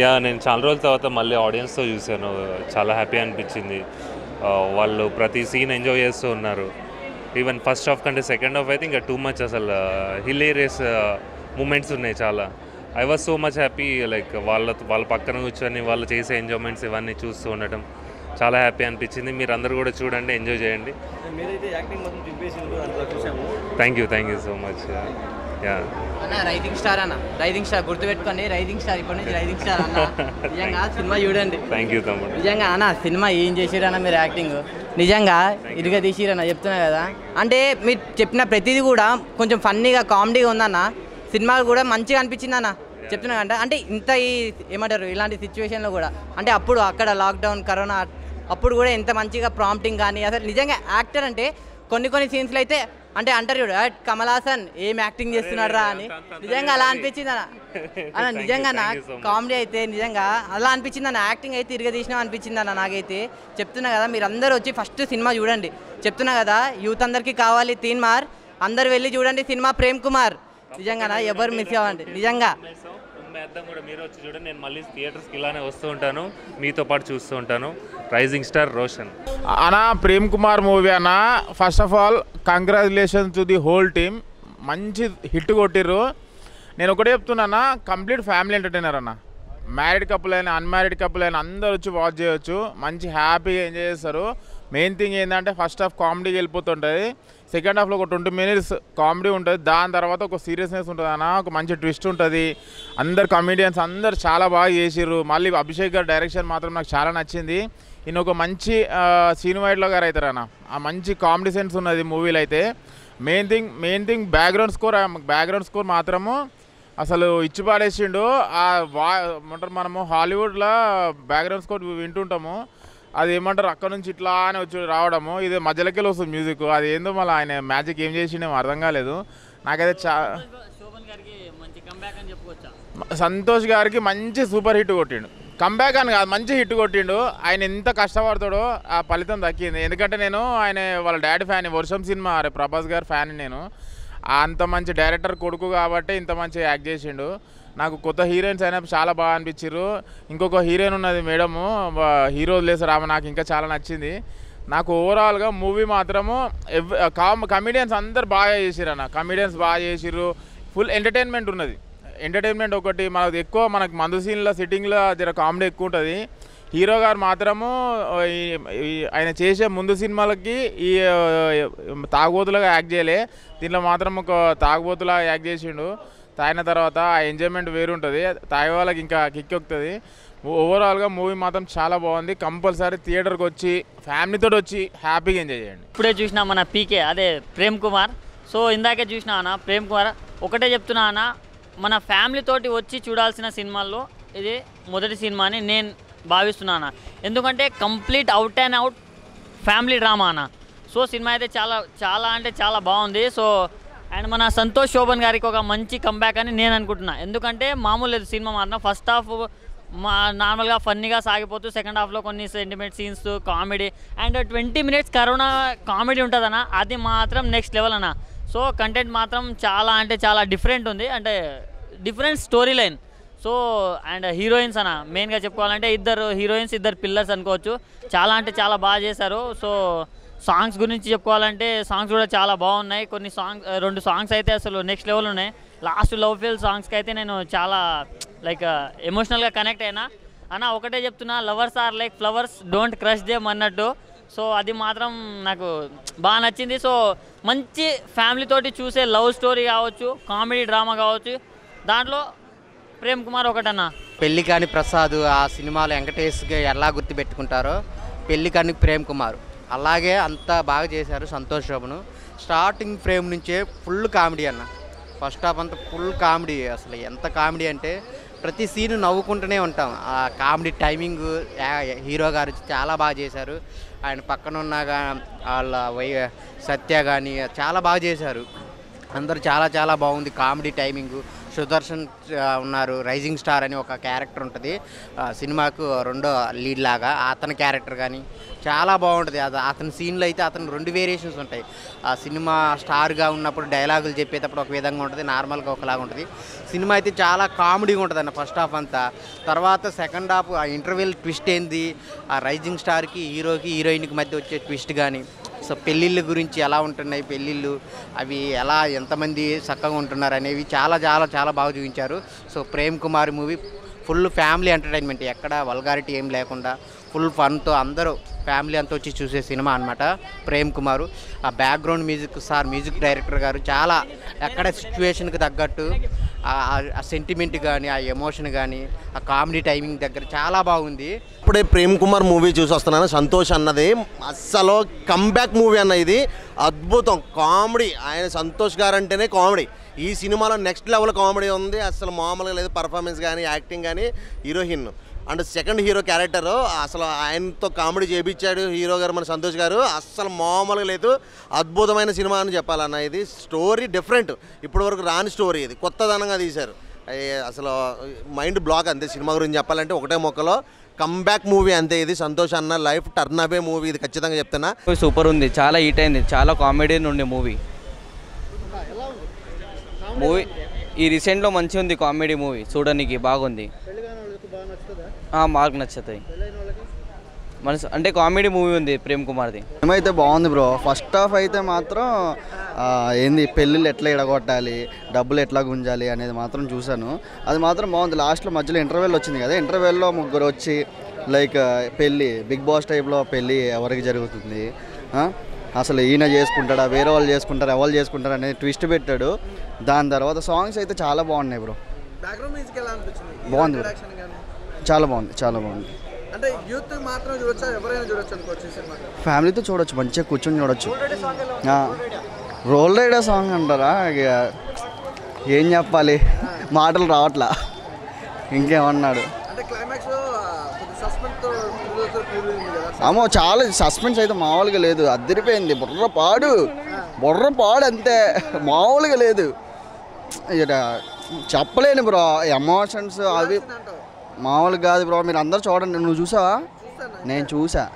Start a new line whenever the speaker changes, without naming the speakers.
Yeah నేను చాలా రోజుల తర్వాత మళ్ళీ ఆడియన్స్తో చూశాను. చాలా హ్యాపీ అనిపించింది. వాళ్ళు ప్రతి సీన్ ఎంజాయ్ చేస్తూ ఉన్నారు. ఈవెన్ ఫస్ట్ హాఫ్ కంటే సెకండ్ హాఫ్ అయితే ఇంకా టూ మచ్ అసలు హిలేరియస్ మూమెంట్స్ ఉన్నాయి చాలా. I was so much happy like వాళ్ళ వాళ్ళ పక్కన కూర్చొని వాళ్ళు చేసే ఎంజాయ్మెంట్స్ ఇవన్నీ చూస్తూ ఉండటం చాలా హ్యాపీ అనిపించింది. మీరు అందరూ కూడా చూడండి ఎంజాయ్ చేయండి. Thank you thank you so much
అన్న రైజింగ్ స్టార్ అన్న. రైజింగ్ స్టార్ గుర్తుపెట్టుకోండి రైజింగ్ స్టార్ ఇప్పటి నుంచి రైజింగ్ స్టార్ అన్న. నిజంగా సినిమా చూడండి.
థ్యాంక్ యూ తమ్ముడు.
నిజంగా అన్న సినిమా ఏం చేసిరన్న మీరు యాక్టింగ్. నిజంగా ఇదిగా తీసిరన్న చెప్తున్నా కదా. అంటే మీరు చెప్పిన ప్రతిదీ కూడా కొంచెం ఫన్నీగా కామెడీగా ఉందన్న. సినిమా కూడా మంచిగా అనిపించింది అన్న. చెప్తున్నా అంటే అంటే ఇంత ఈ ఏమంటారు ఇలాంటి సిచ్యువేషన్లో కూడా. అంటే అప్పుడు అక్కడ లాక్డౌన్ కరోనా అప్పుడు కూడా ఎంత మంచిగా ప్రాంప్టింగ్ కానీ అసలు నిజంగా యాక్టర్ అంటే కొన్ని కొన్ని సీన్స్లో అయితే అంటే అంటారు చూడు "ఆ, కమల్ హాసన్ ఏం యాక్టింగ్ చేస్తున్నాడు రా అని. నిజంగా అలా అనిపించింది అన్న. నిజంగా నా. కామెడీ అయితే నిజంగా అలా అనిపించింది అన్న. యాక్టింగ్ అయితే తిరిగి తీసినా అనిపించింది అన్న నాకైతే. చెప్తున్నా కదా మీరు అందరూ వచ్చి ఫస్ట్ సినిమా చూడండి. చెప్తున్నా కదా యూత్ అందరికీ కావాలి తీన్ మార్. అందరు వెళ్ళి చూడండి సినిమా ప్రేమ్ కుమార్. నిజంగా ఎవరు మిస్ అవ్వండి. నిజంగా.
అర్థం కూడా. మీరు వచ్చి చూడండి నేను మళ్ళీ థియేటర్స్కి ఇలానే వస్తూ ఉంటాను. మీతో పాటు చూస్తూ ఉంటాను. Rising star Roshan.
అన్న ప్రేమ్ కుమార్ మూవీ అన్న first of all congratulation to the whole team మంచి హిట్ కొట్టిర్రు. నేను ఒకటే చెప్తున్నా కంప్లీట్ ఫ్యామిలీ ఎంటర్టైనర్ అన్న. మ్యారీడ్ కపుల్ అయినా అన్మ్యారీడ్ కపుల్ అయినా అందరు వచ్చి వాచ్ చేయొచ్చు. మంచి హ్యాపీగా ఎంజాయ్ చేస్తారు. మెయిన్ థింగ్ ఏంటంటే ఫస్ట్ హాఫ్ కామెడీకి వెళ్ళిపోతుంటుంది. సెకండ్ హాఫ్లో ఒక ట్వంటీ మినిట్స్ కామెడీ ఉంటుంది. దాని తర్వాత ఒక సీరియస్నెస్ ఉంటుంది అన్న ఒక మంచి ట్విస్ట్ ఉంటుంది. అందరు కమెడియన్స్ అందరు చాలా బాగా చేసిర్రు. మళ్ళీ అభిషేక్ గారు డైరెక్షన్ మాత్రం నాకు చాలా నచ్చింది. ఈయన ఒక మంచి సీన్ గారు అవుతారు అన్న. ఆ మంచి కామెడీ సెన్స్ ఉన్నది మూవీలో అయితే. Main thing main thing background score background score మాత్రము అసలు ఇచ్చి పాడేసిండు. ఆ వా మనము హాలీవుడ్లో బ్యాక్గ్రౌండ్ స్కోర్ వింటుంటాము. అది ఏమంటారు అక్కడ నుంచి ఇట్లా అని వచ్చి రావడము. ఇది మధ్యలోకి వస్తుంది మ్యూజిక్ అది ఏందో మళ్ళీ ఆయన మ్యాజిక్ ఏం చేసిండేమో అర్థం కాలేదు. నాకైతే చా సంతోష్ గారికి మంచి సూపర్ హిట్ కొట్టిండు. కంబ్యాక్ అని కాదు మంచి హిట్ కొట్టిండు. ఆయన ఎంత కష్టపడతాడో ఆ ఫలితం దక్కింది. ఎందుకంటే నేను ఆయన వాళ్ళ డాడీ ఫ్యాన్ వర్షం సినిమా అరే ప్రభాస్ గారి ఫ్యాన్ నేను. అంత మంచి డైరెక్టర్ కొడుకు కాబట్టి ఇంత మంచి యాక్ట్ చేసిండు. నాకు కొత్త హీరోయిన్స్ అయినా చాలా బాగా అనిపించారు ఇంకొక హీరోయిన్ ఉన్నది మేడము హీరో లేసారు ఆమె నాకు ఇంకా చాలా నచ్చింది. నాకు ఓవరాల్గా మూవీ మాత్రము ఎవ్ కామ్ కమిడియన్స్ అందరు బాగా చేసిర్రు అన్న కమిడియన్స్ బాగా చేసిర్రు. ఫుల్ ఎంటర్టైన్మెంట్ ఉన్నది. ఎంటర్టైన్మెంట్ ఒకటి మనకు ఎక్కువ మనకు మందు సీన్లో సిట్టింగ్లో జర కామెడీ ఎక్కువ ఉంటుంది. హీరో గారు మాత్రము ఈ- ఆయన చేసే ముందు సినిమాలకి ఈ తాగుబోతులుగా యాక్ట్ చేయలే. దీంట్లో మాత్రం ఒక తాగుబోతులా యాక్ట్ చేసిండు. తాగిన తర్వాత ఆ ఎంజాయ్మెంట్ వేరుంటుంది. తాగే వాళ్ళకి ఇంకా కిక్ ఎక్కుతుంది. ఓవరాల్గా మూవీ మాత్రం చాలా బాగుంది. కంపల్సరీ థియేటర్కి వచ్చి ఫ్యామిలీతో వచ్చి హ్యాపీగా ఎంజాయ్ చేయండి.
ఇప్పుడే చూసిన మన పీకే అదే ప్రేమ్ కుమార్. సో ఇందాకే చూసిన అన్న ప్రేమ్ కుమార్ ఒకటే చెప్తున్నా అన్న మన ఫ్యామిలీ తోటి వచ్చి చూడాల్సిన సినిమాల్లో ఇది మొదటి సినిమా అని నేను భావిస్తున్నాను ఎందుకంటే complete out and out family drama అన్న. సో సినిమా అయితే చాలా చాలా అంటే చాలా బాగుంది. సో అండ్ మన సంతోష్ శోభన్ గారికి ఒక మంచి కంబ్యాక్ అని నేను అనుకుంటున్నా. ఎందుకంటే మామూలు లేదు సినిమా మాత్రం ఫస్ట్ హాఫ్ మా నార్మల్గా ఫన్నీగా సాగిపోతూ సెకండ్ హాఫ్లో కొన్ని sentiment scenes comedy and twenty minutes corona comedy ఉంటుందన్న. అది మాత్రం నెక్స్ట్ లెవెల్ అన్న. సో కంటెంట్ మాత్రం చాలా అంటే చాలా డిఫరెంట్ ఉంది. అంటే different story line so and heroines అన్న. మెయిన్గా చెప్పుకోవాలంటే ఇద్దరు హీరోయిన్స్ ఇద్దరు పిల్లర్స్ అనుకోవచ్చు. చాలా అంటే చాలా బాగా చేశారు. సో సాంగ్స్ గురించి చెప్పుకోవాలంటే సాంగ్స్ కూడా చాలా బాగున్నాయి. కొన్ని సాంగ్స్ రెండు సాంగ్స్ అయితే అసలు నెక్స్ట్ లెవెల్ ఉన్నాయి. లాస్ట్ లవ్ ఫీల్ సాంగ్స్కి అయితే నేను చాలా లైక్ ఎమోషనల్గా కనెక్ట్ అయినా. అన్న ఒకటే చెప్తున్నా lovers are like flowers don't crush them అన్నట్టు. సో అది మాత్రం నాకు బాగా నచ్చింది. సో మంచి ఫ్యామిలీతోటి చూసే లవ్ స్టోరీ కావచ్చు కామెడీ డ్రామా కావచ్చు. దాంట్లో ప్రేమ్ కుమార్ ఒకటన్నా.
పెళ్ళి కాని ప్రసాద్ ఆ సినిమాలో వెంకటేష్గా ఎలా గుర్తుపెట్టుకుంటారో పెళ్ళి కాని ప్రేమ్ కుమార్. అలాగే అంత బాగా చేశారు సంతోష్ బాబును. స్టార్టింగ్ ఫ్రేమ్ నుంచే ఫుల్ కామెడీ అన్న. ఫస్ట్ హాఫ్ అంతా ఫుల్ కామెడీ. అసలు ఎంత కామెడీ అంటే ప్రతి సీన్ నవ్వుకుంటూనే ఉంటాం. ఆ కామెడీ టైమింగ్ హీరో గారు చాలా బాగా చేశారు. ఆయన పక్కన ఉన్నాగా వాళ్ళ వై సత్య కానీ చాలా బాగా చేశారు. అందరు చాలా చాలా బాగుంది కామెడీ టైమింగ్. సుదర్శన్ ఉన్నారు. రైజింగ్ స్టార్ అని ఒక క్యారెక్టర్ ఉంటుంది. సినిమాకు రెండో లీడ్ లాగా అతని క్యారెక్టర్ కానీ చాలా బాగుంటుంది. అది అతని సీన్లు అయితే అతను రెండు వేరియేషన్స్ ఉంటాయి. ఆ సినిమా స్టార్గా ఉన్నప్పుడు డైలాగులు చెప్పేటప్పుడు ఒక విధంగా ఉంటుంది. నార్మల్గా ఒకలాగా ఉంటుంది. సినిమా అయితే చాలా కామెడీగా ఉంటుంది అన్న ఫస్ట్ హాఫ్ అంతా. తర్వాత సెకండ్ హాఫ్ ఆ ఇంటర్వెల్ ట్విస్ట్ ఏంది? ఆ రైజింగ్ స్టార్కి హీరోకి హీరోయిన్కి మధ్య వచ్చే ట్విస్ట్ కానీ సో పెళ్ళిళ్ళ గురించి ఎలా ఉంటున్నాయి పెళ్ళిళ్ళు? అవి ఎలా ఎంతమంది చక్కగా ఉంటున్నారు అనేవి చాలా చాలా చాలా బాగా చూపించారు. So Prem Kumar movie full family entertainment. ఎక్కడ వల్గారిటీ ఏం లేకుండా ఫుల్ ఫన్తో అందరూ ఫ్యామిలీ అంతా వచ్చి చూసే సినిమా అనమాట ప్రేమ్ కుమారు ఆ background music sir music director గారు చాలా ఎక్కడ సిచ్యువేషన్కి తగ్గట్టు ఆ సెంటిమెంట్ కానీ ఆ ఎమోషన్ కానీ ఆ కామెడీ టైమింగ్ దగ్గర చాలా బాగుంది.
ఇప్పుడే ప్రేమ్ కుమార్ మూవీ చూసి వస్తున్నాను. సంతోష్ అన్నది అస్సలు కంబ్యాక్ మూవీ అన్న ఇది. అద్భుతం. కామెడీ. ఆయన సంతోష్ గారు అంటేనే కామెడీ. ఈ సినిమాలో నెక్స్ట్ లెవెల్ కామెడీ ఉంది. అసలు మామూలుగా లేదు పర్ఫార్మెన్స్ కానీ యాక్టింగ్ కానీ heroine. And second hero character అసలు ఆయనతో కామెడీ చేయించాడు హీరో గారు మన సంతోష్ గారు. అస్సలు మామూలుగా లేదు. అద్భుతమైన సినిమా అని చెప్పాలన్న ఇది. స్టోరీ డిఫరెంట్ ఇప్పటి వరకు రాని స్టోరీ ఇది. కొత్తదనంగా తీశారు. అసలు మైండ్ బ్లాక్ అంతే సినిమా గురించి చెప్పాలంటే ఒకటే మొక్కలో. కంబ్యాక్ మూవీ అంతే ఇది. సంతోష్ అన్న లైఫ్ టర్న్ అవే మూవీ ఇది. ఖచ్చితంగా చెప్తున్నా.
సూపర్ ఉంది. చాలా హీట్ అయింది. చాలా కామెడీ నుండి మూవీ మూవీ ఈ రీసెంట్లో మంచిగా ఉంది కామెడీ మూవీ చూడడానికి బాగుంది. ఆ, మాకు నచ్చుతాయి. మనసు అంటే కామెడీ మూవీ ఉంది ప్రేమ్ కుమార్ది.
అయితే బాగుంది బ్రో. ఫస్ట్ హాఫ్ అయితే మాత్రం ఆ, ఏంది పెళ్ళిళ్ళు ఎట్లా ఎడగొట్టాలి డబ్బులు ఎట్లా గుంజాలి అనేది మాత్రం చూశాను. అది మాత్రం బాగుంది. లాస్ట్లో మధ్యలో ఇంటర్వెల్ వచ్చింది కదా. ఇంటర్వెల్లో ముగ్గురు వచ్చి లైక్ పెళ్ళి బిగ్ బాస్ టైప్లో పెళ్ళి ఎవరికి జరుగుతుంది? ఆ? అసలు ఈయన చేసుకుంటాడా వేరే వాళ్ళు చేసుకుంటారా ఎవరు చేసుకుంటారా అనేది ట్విస్ట్ పెట్టాడు. దాని తర్వాత సాంగ్స్ అయితే చాలా బాగున్నాయి బ్రో బాగుంది. చాలా బాగుంది చాలా బాగుంది.
అంటే యూత్ మాత్రం చూడొచ్చా? ఎవరైనా చూడొచ్చు
ఫ్యామిలీతో చూడొచ్చు మంచిగా కూర్చొని చూడొచ్చు. రోల్ రైడే సాంగ్ అంటారా? ఇక ఏం చెప్పాలి? మాటలు రావట్లా. ఇంకేమన్నాడు
అంటే క్లైమాక్స్లో కొద్ది సస్పెన్స్తో తో కూలింది కదా
అమ్మో చాలా సస్పెన్స్ అయితే మామూలుగా లేదు. అద్దరిపోయింది బుర్ర పాడు. బుర్ర పాడు అంతే. మామూలుగా లేదు. ఇక చెప్పలేను బ్రో. ఎమోషన్స్ అవి మామూలుగా కాదు బ్రో. మీరు అందరు చూడండి. నువ్వు చూసావా? నేను చూసా.